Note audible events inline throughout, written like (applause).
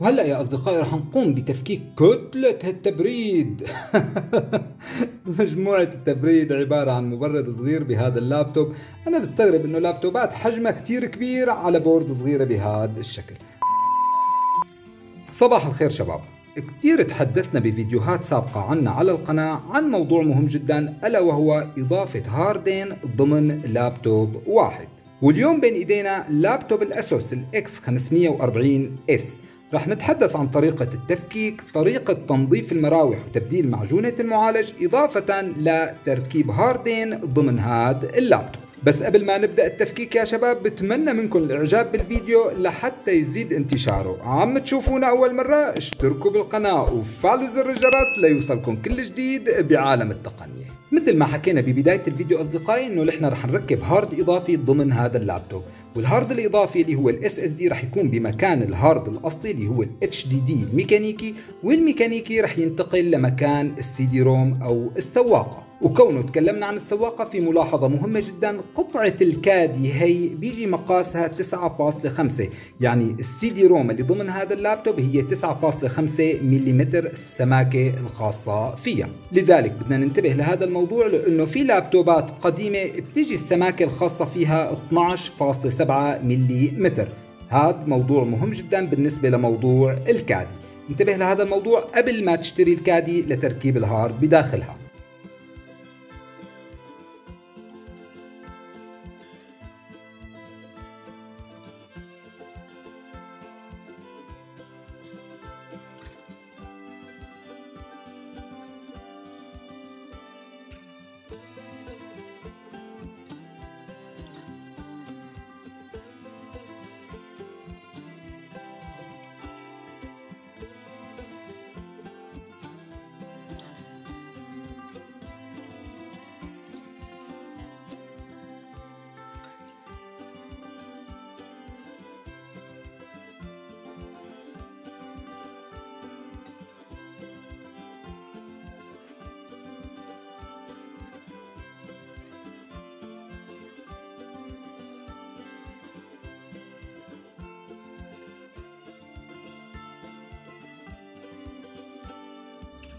وهلا يا أصدقائي رح نقوم بتفكيك كتلة التبريد. (laughs) مجموعة التبريد عبارة عن مبرد صغير بهذا اللابتوب. أنا بستغرب إنه لابتوبات حجمها كتير كبير على بورد صغيرة بهذا الشكل. صباح الخير شباب. كتير تحدثنا بفيديوهات سابقة عنا على القناة عن موضوع مهم جدا ألا وهو إضافة هاردين ضمن لابتوب واحد. واليوم بين إيدينا لابتوب الأسوس الإكس 540 اس رح نتحدث عن طريقة التفكيك طريقة تنظيف المراوح وتبديل معجونة المعالج إضافة لتركيب هاردين ضمن هذا اللابتوب. بس قبل ما نبدأ التفكيك يا شباب بتمنى منكم الإعجاب بالفيديو لحتى يزيد انتشاره. عم تشوفونا أول مرة اشتركوا بالقناة وفعلوا زر الجرس ليوصلكم كل جديد بعالم التقنية. مثل ما حكينا ببداية الفيديو أصدقائي إنه نحن رح نركب hard إضافي ضمن هذا اللابتوب. وال hard الإضافي اللي هو ال SSD رح يكون بمكان ال hard الأصلي اللي هو ال HDD الميكانيكي والميكانيكي رح ينتقل لمكان ال CD-ROM أو السواقة. وكونه تكلمنا عن السواقة في ملاحظة مهمة جدا قطعة ال caddy هي بيجي مقاسها 9.5 يعني ال CD-ROM اللي ضمن هذا اللابتوب هي 9.5 ملم السماكة الخاصة فيها. لذلك بدنا ننتبه لهذا الموضوع لأنه في لابتوبات قديمة بتيجي السماكة الخاصة فيها 12.7 ملم هذا موضوع مهم جدا بالنسبة لموضوع الكادي. انتبه لهذا الموضوع قبل ما تشتري الكادي لتركيب الهارد بداخلها.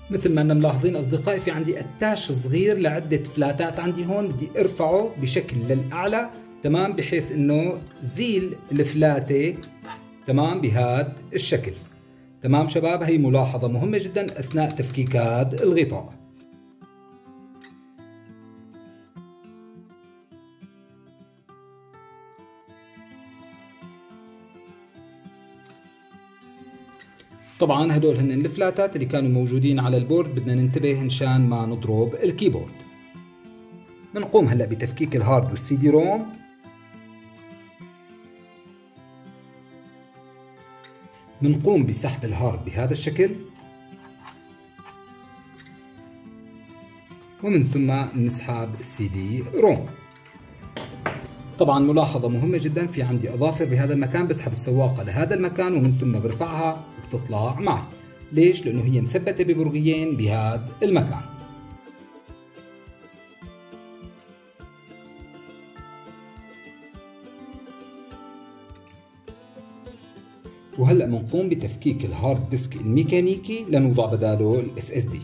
مثل ما أننا ملاحظين أصدقائي في عندي أتاش صغير لعدة فلاتات عندي هون بدي أرفعه بشكل للأعلى تمام؟ بحيث إنه زيل الفلاتة تمام؟ بهذا الشكل. تمام شباب؟ هي ملاحظة مهمة جدا أثناء تفكيك هذا الغطاء. طبعا هدول هن الفلاتات اللي كانوا موجودين على ال board بدنا ننتبه مشان ما نضرب ال keyboard. بنقوم هلأ بتفكيك ال hard وال CD-ROM. بنقوم بسحب ال hard بهذا الشكل. ومن ثم نسحب ال CD-ROM. طبعا ملاحظة مهمة جدا في عندي أظافر بهذا المكان بسحب السواقة لهذا المكان ومن ثم برفعها وبتطلع معي. ليش؟ لأنه هي مثبتة ببرغيين بهذا المكان. وهلأ بنقوم بتفكيك ال hard disk الميكانيكي لنوضع بداله ال SSD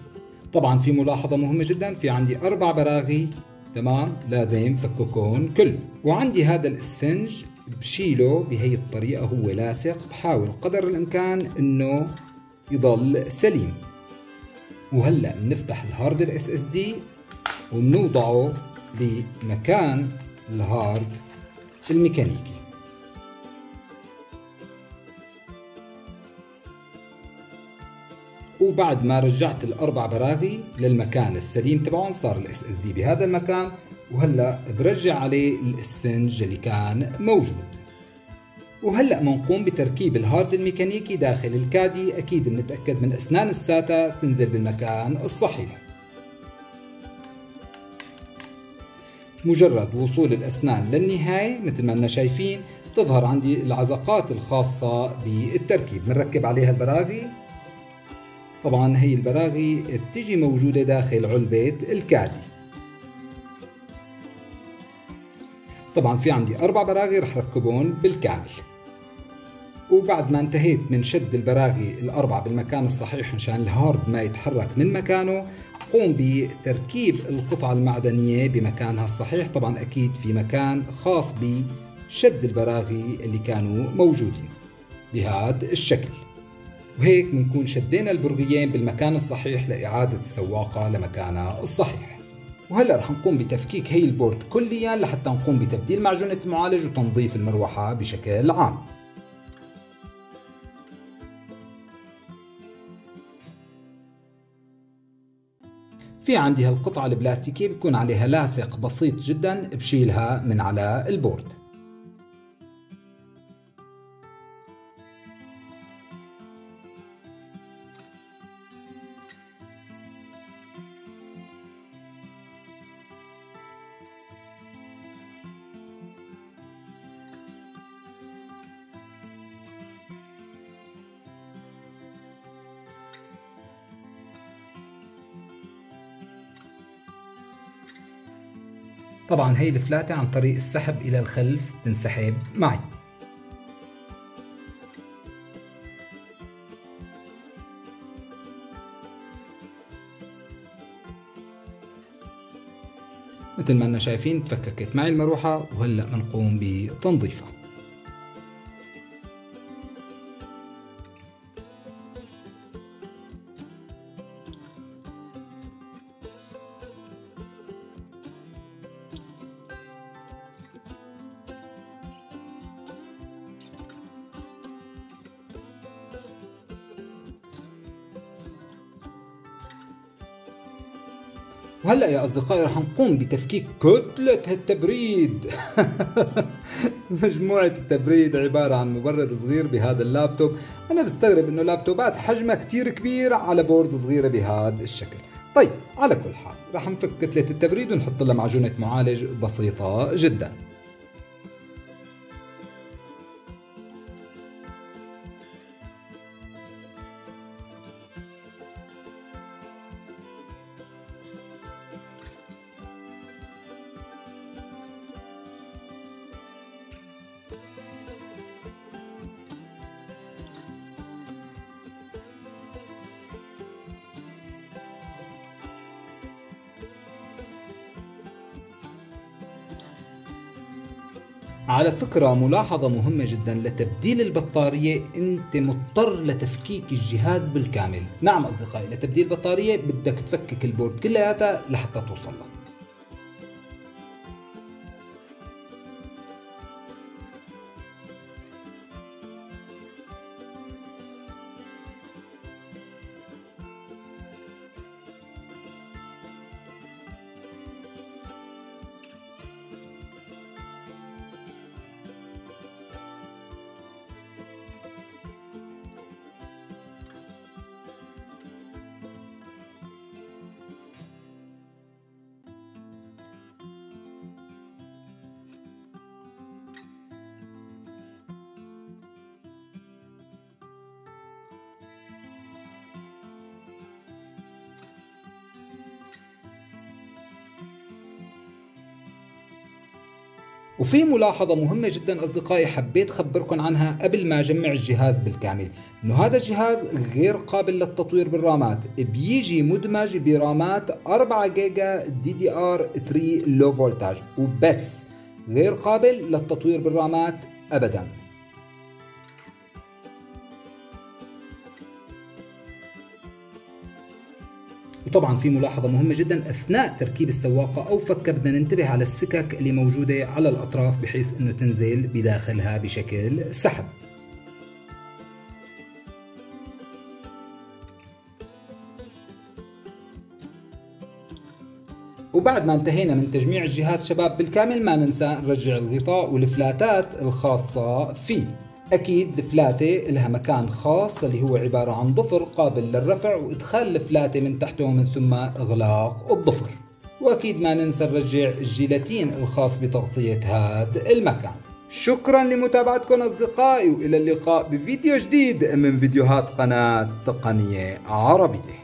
طبعا في ملاحظة مهمة جدا في عندي أربع براغي تمام؟ لازم فككون كل. وعندي هذا الاسفنج بشيله بهي الطريقة هو لاصق بحاول قدر الإمكان إنه يضل سليم. وهلأ بنفتح ال hard ال SSD وبنوضعه بمكان ال hard الميكانيكي. وبعد ما رجعت الأربع براغي للمكان السليم تبعهم صار ال SSD بهذا المكان وهلأ برجع عليه الاسفنج اللي كان موجود. وهلأ بنقوم بتركيب الهارد الميكانيكي داخل الكادي أكيد بنتأكد من أسنان الساتا تنزل بالمكان الصحيح. مجرد وصول الأسنان للنهاية مثل ما إحنا شايفين تظهر عندي العزقات الخاصة بالتركيب. بنركب عليها البراغي. طبعا هي البراغي بتيجي موجودة داخل علبة الكادي. طبعا في عندي أربع براغي رح ركبهم بالكامل. وبعد ما انتهيت من شد البراغي الأربعة بالمكان الصحيح مشان الهارد ما يتحرك من مكانه قوم بتركيب القطعة المعدنية بمكانها الصحيح. طبعا أكيد في مكان خاص بشد البراغي اللي كانوا موجودين. بهذا الشكل. وهيك بنكون شدينا البرغيين بالمكان الصحيح لإعادة السواقة لمكانها الصحيح. وهلأ رح نقوم بتفكيك هي ال board كليا لحتى نقوم بتبديل معجونة المعالج وتنظيف المروحة بشكل عام. في عندي هالقطعة البلاستيكية بيكون عليها لاصق بسيط جدا بشيلها من على ال board. طبعا هي الفلاتة عن طريق السحب إلى الخلف تنسحب معي. مثل ما أننا شايفين تفككت معي المروحة وهلأ بنقوم بتنظيفها. وهلا يا أصدقائي رح نقوم بتفكيك كتلة التبريد. (laughs) مجموعة التبريد عبارة عن مبرد صغير بهذا اللابتوب. أنا بستغرب إنه لابتوبات حجمها كتير كبير على بورد صغيرة بهذا الشكل. طيب على كل حال رح نفك كتلة التبريد ونحط لها معجونة معالج بسيطة جدا. على فكرة ملاحظة مهمة جدا لتبديل البطارية أنت مضطر لتفكيك الجهاز بالكامل. نعم أصدقائي لتبديل البطارية بدك تفكك البورد كلياتها لحتى توصل لها وفي ملاحظة مهمة جدا أصدقائي حبيت خبركم عنها قبل ما أجمع الجهاز بالكامل إنه هذا الجهاز غير قابل للتطوير بالرامات بيجي مدمج برامات 4 جيجا DDR 3 low voltage وبس غير قابل للتطوير بالرامات أبداً. وطبعا في ملاحظة مهمة جدا أثناء تركيب السواقة أو فكه بدنا ننتبه على السكك اللي موجودة على الأطراف بحيث أنه تنزل بداخلها بشكل سحب. وبعد ما انتهينا من تجميع الجهاز شباب بالكامل ما ننسى نرجع الغطاء والفلاتات الخاصة فيه. أكيد الفلاتة لها مكان خاص اللي هو عبارة عن ضفر قابل للرفع وإدخال الفلاتة من تحته ومن ثم إغلاق الضفر. وأكيد ما ننسى نرجع الجيلاتين الخاص بتغطية هذا المكان. شكرا لمتابعتكم أصدقائي وإلى اللقاء بفيديو جديد من فيديوهات قناة تقنية عربية.